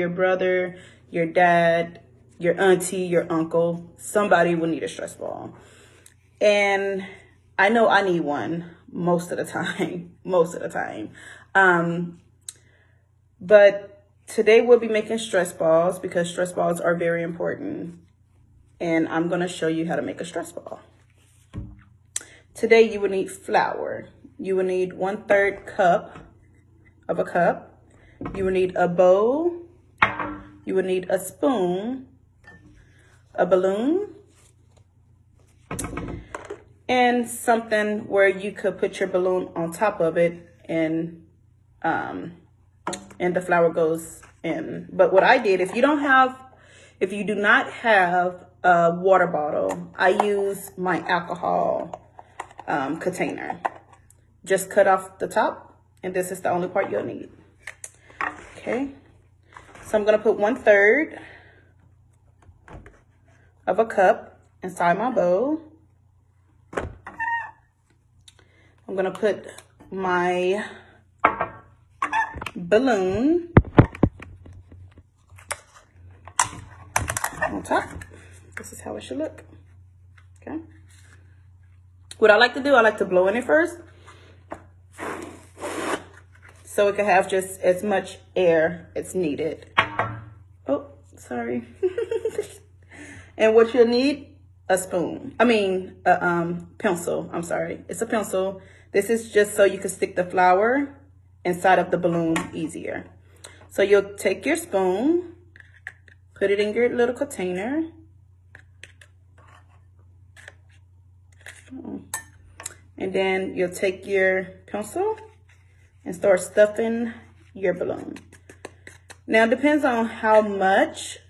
your brother, your dad, your auntie, your uncle, somebody will need a stress ball. And I know I need one most of the time, most of the time. Um, but today we'll be making stress balls because stress balls are very important. And I'm going to show you how to make a stress ball. Today you will need flour. You will need one third cup of a cup. You will need a bowl. You will need a spoon, a balloon, and something where you could put your balloon on top of it and um, and the flour goes in. But what I did, if you don't have, if you do not have a water bottle, I use my alcohol um, container. Just cut off the top, and this is the only part you'll need. Okay, so I'm gonna put one third of a cup inside my bowl. I'm gonna put my balloon on top. This is how it should look. Okay. What I like to do, I like to blow in it first. So it can have just as much air as needed. Sorry. and what you'll need, a spoon. I mean, a um, pencil. I'm sorry. It's a pencil. This is just so you can stick the flour inside of the balloon easier. So you'll take your spoon, put it in your little container. And then you'll take your pencil and start stuffing your balloon. Now, it depends on how much,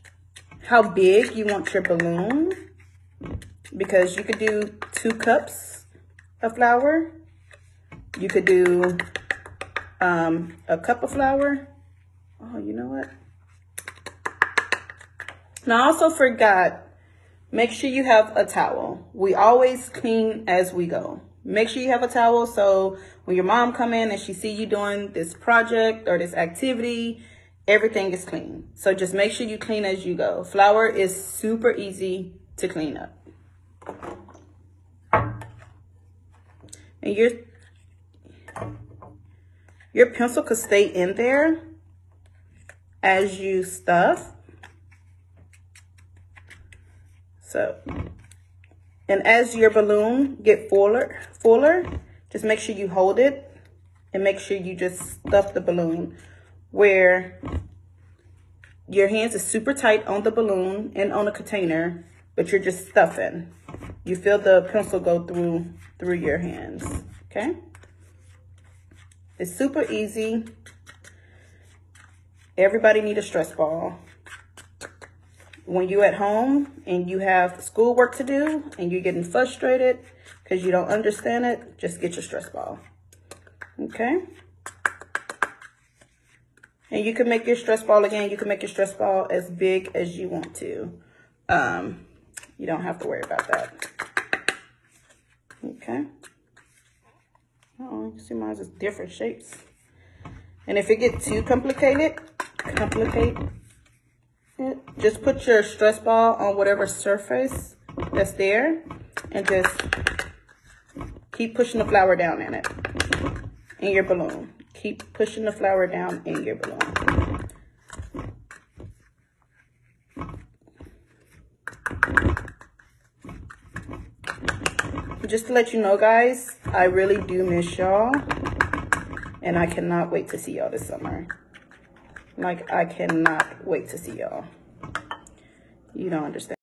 how big you want your balloon. Because you could do two cups of flour. You could do um, a cup of flour. Oh, you know what? Now, I also forgot, make sure you have a towel. We always clean as we go. Make sure you have a towel so when your mom come in and she see you doing this project or this activity, everything is clean. So just make sure you clean as you go. Flour is super easy to clean up. And your, your pencil could stay in there as you stuff. So, and as your balloon get fuller, fuller, just make sure you hold it and make sure you just stuff the balloon where your hands is super tight on the balloon and on the container, but you're just stuffing. You feel the pencil go through through your hands, okay? It's super easy. Everybody need a stress ball when you're at home and you have schoolwork to do and you're getting frustrated because you don't understand it, just get your stress ball. Okay? And you can make your stress ball again. You can make your stress ball as big as you want to. Um, you don't have to worry about that. Okay. Oh, you see mine is different shapes. And if it gets too complicated, complicate it. Just put your stress ball on whatever surface that's there and just keep pushing the flour down in it, in your balloon. Keep pushing the flour down in your balloon. Just to let you know, guys, I really do miss y'all. And I cannot wait to see y'all this summer. Like, I cannot wait to see y'all. You don't understand.